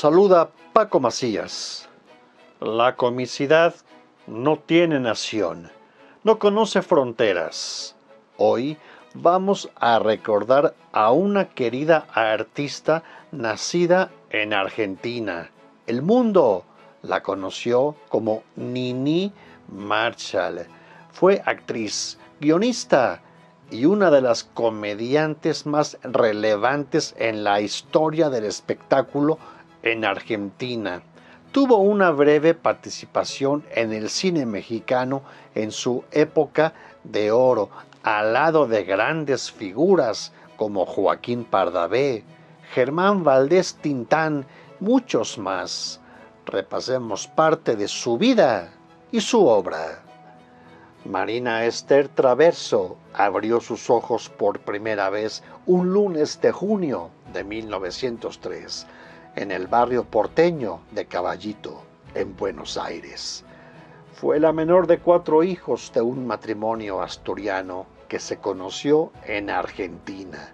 Saluda Paco Macías. La comicidad no tiene nación, no conoce fronteras. Hoy vamos a recordar a una querida artista nacida en Argentina. El mundo la conoció como Nini Marshall. Fue actriz, guionista y una de las comediantes más relevantes en la historia del espectáculo en Argentina. Tuvo una breve participación en el cine mexicano en su época de oro, al lado de grandes figuras como Joaquín Pardavé, Germán Valdés Tintán, muchos más. Repasemos parte de su vida y su obra. Marina Esther Traverso abrió sus ojos por primera vez un lunes de junio de 1903 en el barrio porteño de Caballito, en Buenos Aires. Fue la menor de cuatro hijos de un matrimonio asturiano que se conoció en Argentina.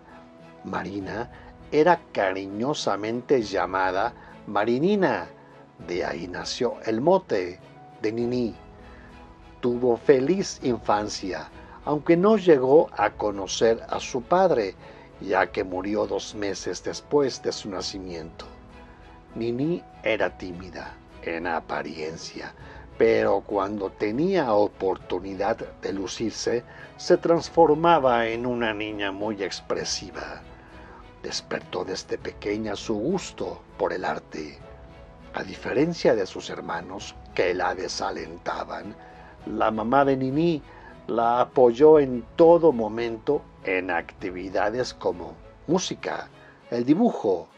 Marina era cariñosamente llamada Marinina, de ahí nació el mote de Nini. Tuvo feliz infancia, aunque no llegó a conocer a su padre, ya que murió dos meses después de su nacimiento. Nini era tímida en apariencia, pero cuando tenía oportunidad de lucirse, se transformaba en una niña muy expresiva. Despertó desde pequeña su gusto por el arte. A diferencia de sus hermanos, que la desalentaban, la mamá de Nini la apoyó en todo momento en actividades como música, el dibujo,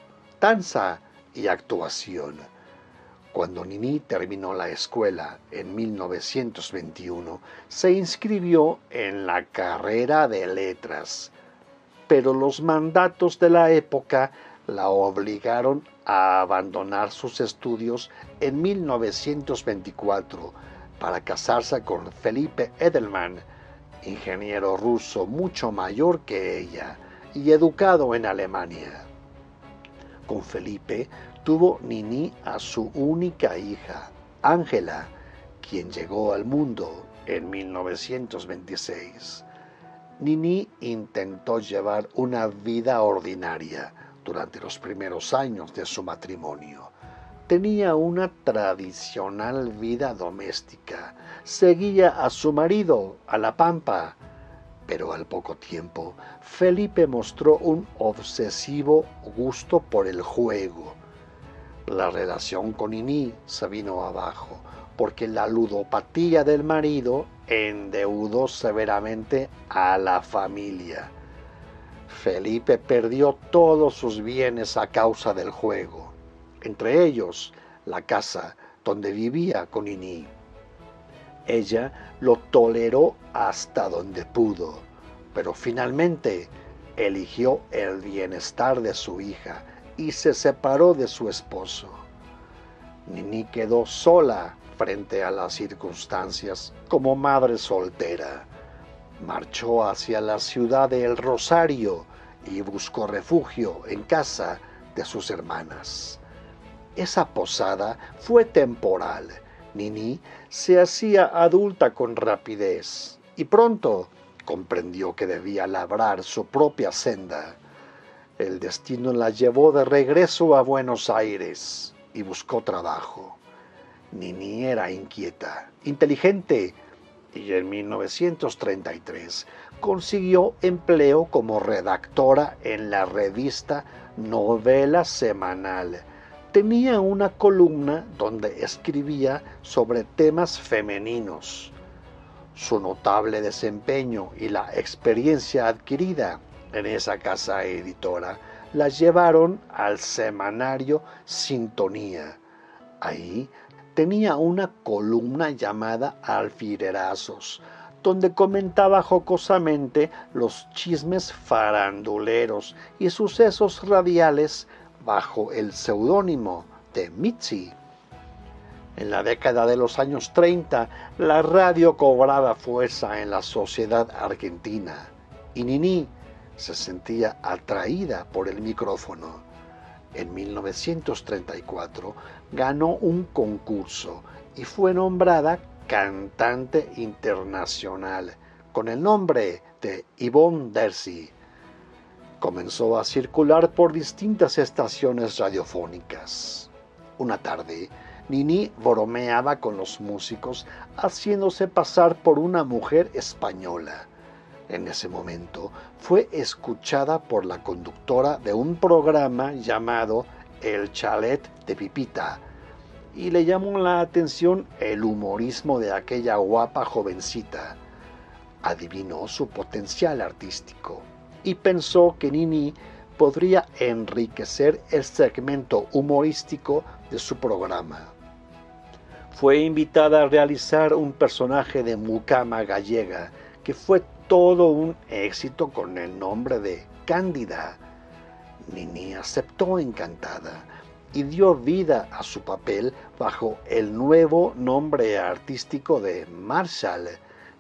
danza, y actuación. Cuando Nini terminó la escuela en 1921, se inscribió en la carrera de letras, pero los mandatos de la época la obligaron a abandonar sus estudios en 1924 para casarse con Felipe Edelman, ingeniero ruso mucho mayor que ella y educado en Alemania. Con Felipe tuvo Nini a su única hija, Ángela, quien llegó al mundo en 1926. Nini intentó llevar una vida ordinaria durante los primeros años de su matrimonio. Tenía una tradicional vida doméstica. Seguía a su marido a la pampa pero al poco tiempo Felipe mostró un obsesivo gusto por el juego. La relación con Iní se vino abajo porque la ludopatía del marido endeudó severamente a la familia. Felipe perdió todos sus bienes a causa del juego, entre ellos la casa donde vivía con Iní. Ella lo toleró hasta donde pudo, pero finalmente eligió el bienestar de su hija y se separó de su esposo. Nini quedó sola frente a las circunstancias como madre soltera. Marchó hacia la ciudad de El Rosario y buscó refugio en casa de sus hermanas. Esa posada fue temporal Nini se hacía adulta con rapidez y pronto comprendió que debía labrar su propia senda. El destino la llevó de regreso a Buenos Aires y buscó trabajo. Nini era inquieta, inteligente y en 1933 consiguió empleo como redactora en la revista Novela Semanal tenía una columna donde escribía sobre temas femeninos. Su notable desempeño y la experiencia adquirida en esa casa editora la llevaron al semanario Sintonía. Ahí tenía una columna llamada Alfilerazos, donde comentaba jocosamente los chismes faranduleros y sucesos radiales bajo el seudónimo de Mitzi. En la década de los años 30, la radio cobraba fuerza en la sociedad argentina y Nini se sentía atraída por el micrófono. En 1934 ganó un concurso y fue nombrada cantante internacional con el nombre de Yvonne Dercy. Comenzó a circular por distintas estaciones radiofónicas. Una tarde, Nini bromeaba con los músicos haciéndose pasar por una mujer española. En ese momento fue escuchada por la conductora de un programa llamado El Chalet de Pipita y le llamó la atención el humorismo de aquella guapa jovencita. Adivinó su potencial artístico y pensó que Nini podría enriquecer el segmento humorístico de su programa fue invitada a realizar un personaje de mucama gallega que fue todo un éxito con el nombre de Cándida. Nini aceptó encantada y dio vida a su papel bajo el nuevo nombre artístico de Marshall,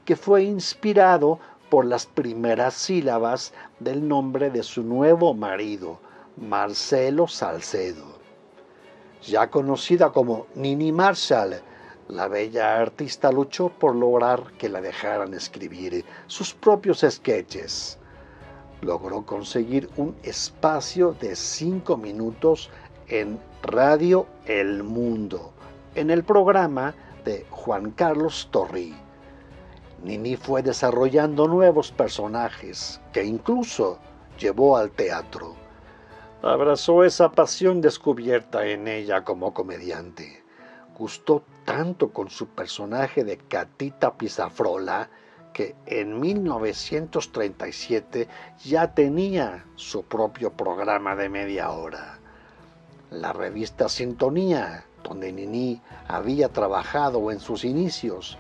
que fue inspirado por las primeras sílabas del nombre de su nuevo marido, Marcelo Salcedo. Ya conocida como Nini Marshall, la bella artista luchó por lograr que la dejaran escribir sus propios sketches. Logró conseguir un espacio de cinco minutos en Radio El Mundo, en el programa de Juan Carlos Torri. Nini fue desarrollando nuevos personajes que incluso llevó al teatro. Abrazó esa pasión descubierta en ella como comediante gustó tanto con su personaje de Catita Pizafrola que en 1937 ya tenía su propio programa de media hora. La revista Sintonía, donde Nini había trabajado en sus inicios,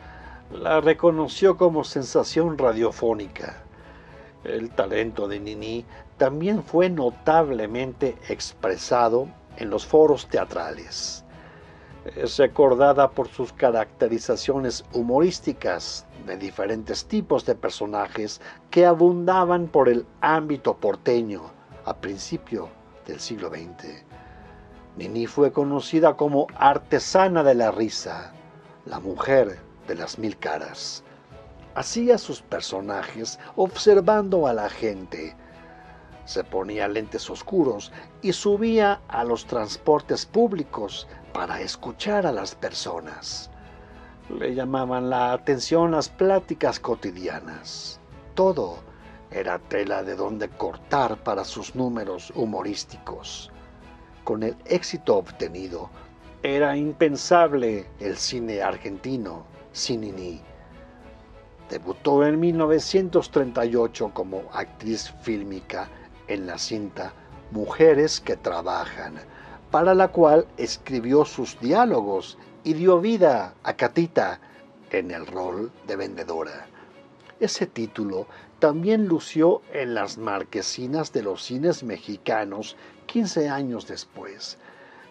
la reconoció como sensación radiofónica. El talento de Nini también fue notablemente expresado en los foros teatrales es recordada por sus caracterizaciones humorísticas de diferentes tipos de personajes que abundaban por el ámbito porteño a principio del siglo XX. Nini fue conocida como artesana de la risa, la mujer de las mil caras. Hacía sus personajes observando a la gente, se ponía lentes oscuros y subía a los transportes públicos para escuchar a las personas. Le llamaban la atención las pláticas cotidianas. Todo era tela de donde cortar para sus números humorísticos. Con el éxito obtenido, era impensable el cine argentino, Cinini. Debutó en 1938 como actriz fílmica en la cinta Mujeres que Trabajan, para la cual escribió sus diálogos y dio vida a Catita en el rol de vendedora. Ese título también lució en las marquesinas de los cines mexicanos 15 años después,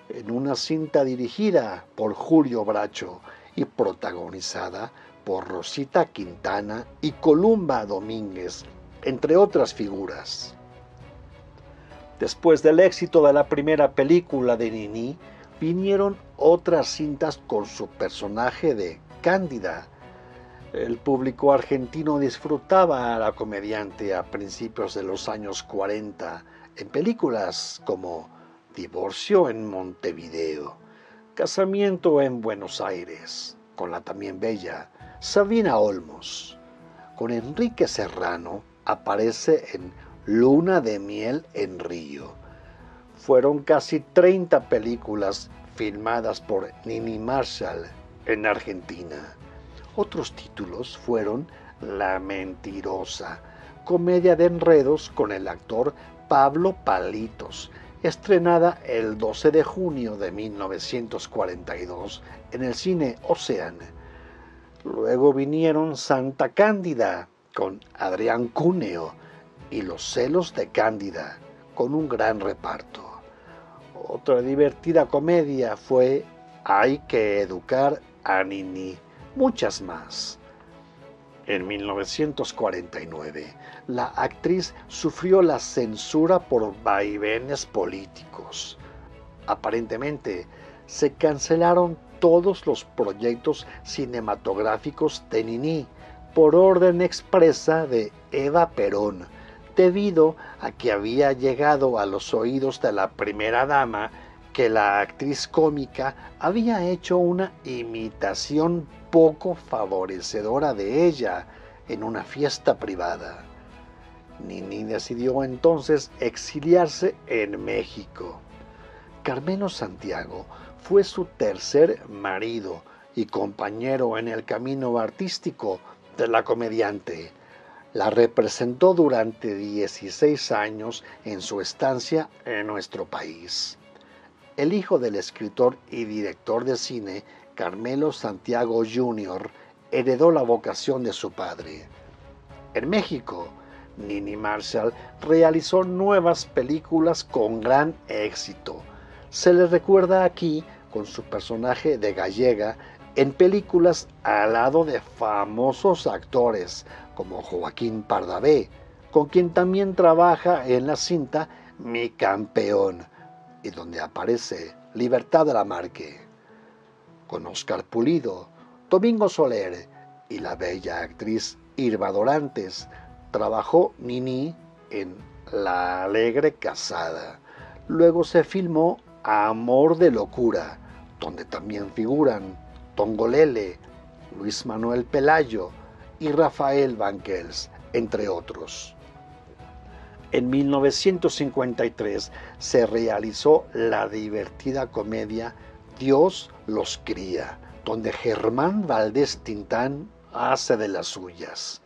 en una cinta dirigida por Julio Bracho y protagonizada por Rosita Quintana y Columba Domínguez, entre otras figuras. Después del éxito de la primera película de Nini, vinieron otras cintas con su personaje de Cándida. El público argentino disfrutaba a la comediante a principios de los años 40 en películas como Divorcio en Montevideo, Casamiento en Buenos Aires, con la también bella Sabina Olmos. Con Enrique Serrano aparece en Luna de miel en Río. Fueron casi 30 películas filmadas por Nini Marshall en Argentina. Otros títulos fueron La Mentirosa, comedia de enredos con el actor Pablo Palitos, estrenada el 12 de junio de 1942 en el cine Ocean. Luego vinieron Santa Cándida con Adrián Cúneo, y los celos de Cándida, con un gran reparto. Otra divertida comedia fue Hay que educar a Nini, muchas más. En 1949, la actriz sufrió la censura por vaivenes políticos. Aparentemente, se cancelaron todos los proyectos cinematográficos de Nini por orden expresa de Eva Perón, debido a que había llegado a los oídos de la primera dama que la actriz cómica había hecho una imitación poco favorecedora de ella en una fiesta privada. Nini decidió entonces exiliarse en México. Carmelo Santiago fue su tercer marido y compañero en el camino artístico de la comediante. La representó durante 16 años en su estancia en nuestro país. El hijo del escritor y director de cine, Carmelo Santiago Jr., heredó la vocación de su padre. En México, Nini Marshall realizó nuevas películas con gran éxito. Se le recuerda aquí con su personaje de gallega en películas al lado de famosos actores como Joaquín Pardavé, con quien también trabaja en la cinta Mi Campeón, y donde aparece Libertad de la Marque. Con Oscar Pulido, Domingo Soler y la bella actriz Irma Dorantes, trabajó Nini en La Alegre Casada. Luego se filmó Amor de Locura, donde también figuran Tongolele, Luis Manuel Pelayo y Rafael Banquels, entre otros. En 1953 se realizó la divertida comedia Dios los cría, donde Germán Valdés Tintán hace de las suyas.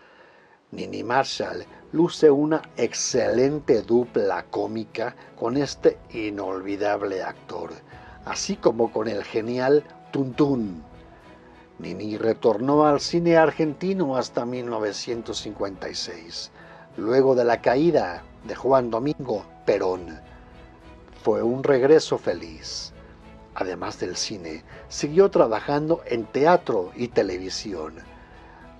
Nini Marshall luce una excelente dupla cómica con este inolvidable actor, así como con el genial Tuntún. Nini retornó al cine argentino hasta 1956, luego de la caída de Juan Domingo Perón. Fue un regreso feliz. Además del cine, siguió trabajando en teatro y televisión.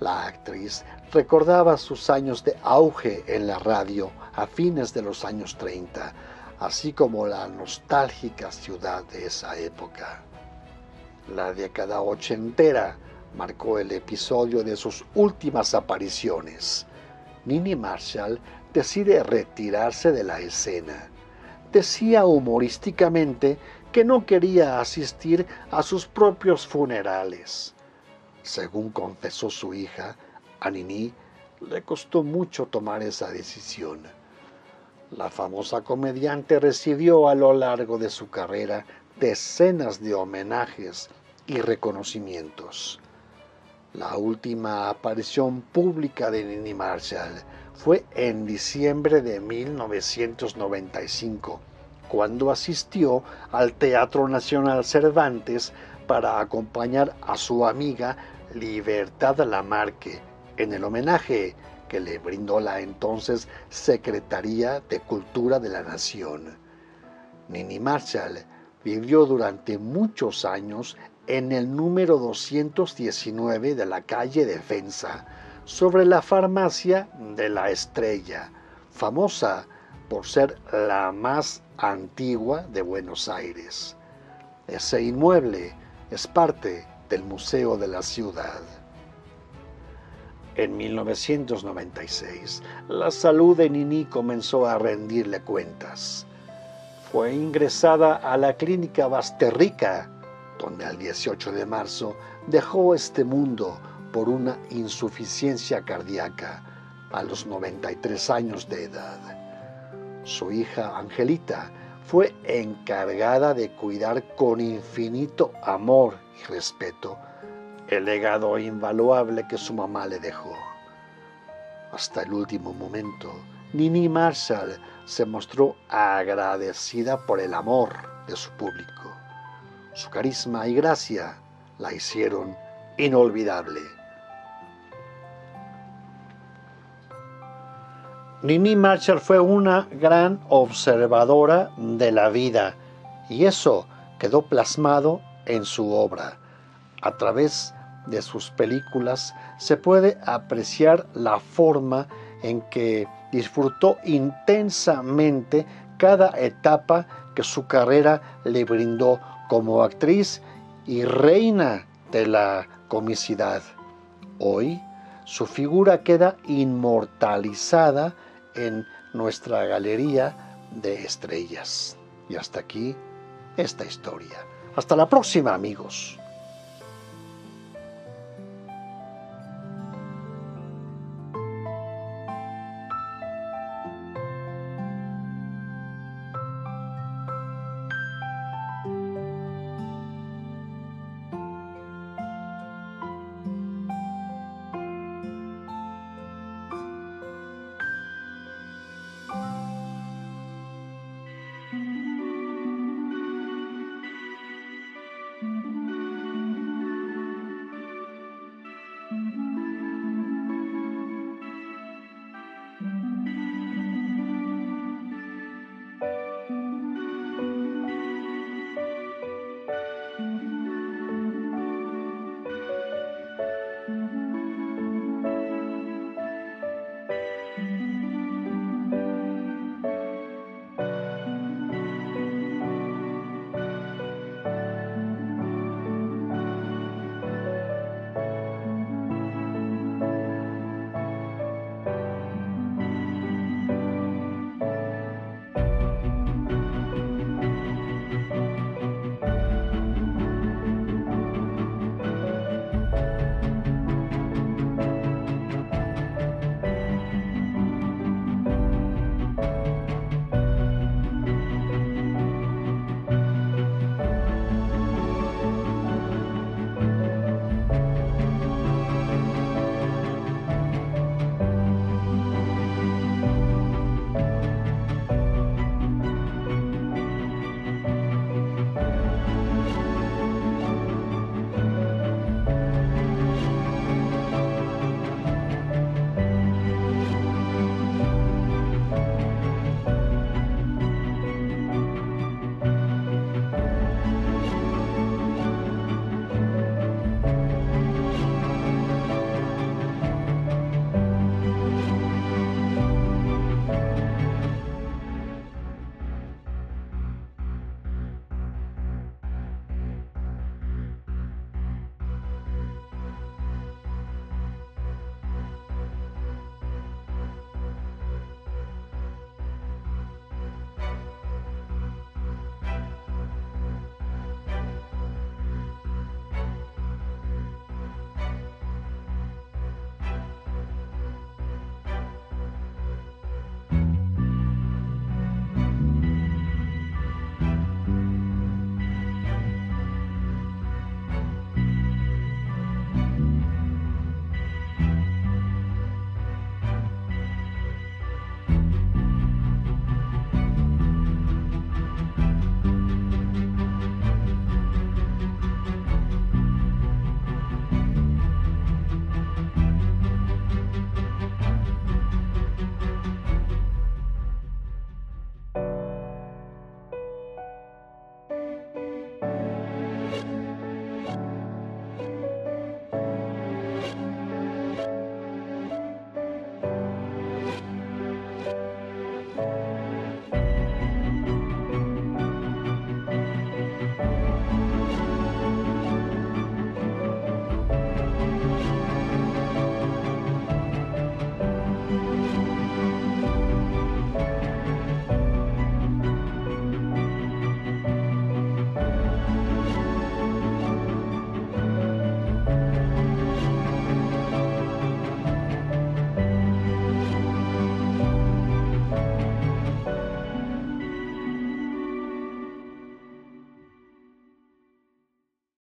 La actriz recordaba sus años de auge en la radio a fines de los años 30, así como la nostálgica ciudad de esa época. La década ochentera marcó el episodio de sus últimas apariciones. Nini Marshall decide retirarse de la escena. Decía humorísticamente que no quería asistir a sus propios funerales. Según confesó su hija, a Nini le costó mucho tomar esa decisión. La famosa comediante recibió a lo largo de su carrera decenas de homenajes y reconocimientos. La última aparición pública de Nini Marshall fue en diciembre de 1995, cuando asistió al Teatro Nacional Cervantes para acompañar a su amiga Libertad Lamarque en el homenaje que le brindó la entonces Secretaría de Cultura de la Nación. Nini Marshall vivió durante muchos años en el número 219 de la calle Defensa, sobre la farmacia de la Estrella, famosa por ser la más antigua de Buenos Aires. Ese inmueble es parte del Museo de la Ciudad. En 1996, la salud de Nini comenzó a rendirle cuentas. Fue ingresada a la clínica Basterrica, donde al 18 de marzo dejó este mundo por una insuficiencia cardíaca a los 93 años de edad. Su hija Angelita fue encargada de cuidar con infinito amor y respeto el legado invaluable que su mamá le dejó. Hasta el último momento, Nini Marshall se mostró agradecida por el amor de su público. Su carisma y gracia la hicieron inolvidable. Nini Marshall fue una gran observadora de la vida y eso quedó plasmado en su obra. A través de sus películas se puede apreciar la forma en que disfrutó intensamente cada etapa que su carrera le brindó como actriz y reina de la comicidad. Hoy su figura queda inmortalizada en nuestra galería de estrellas. Y hasta aquí esta historia. Hasta la próxima amigos.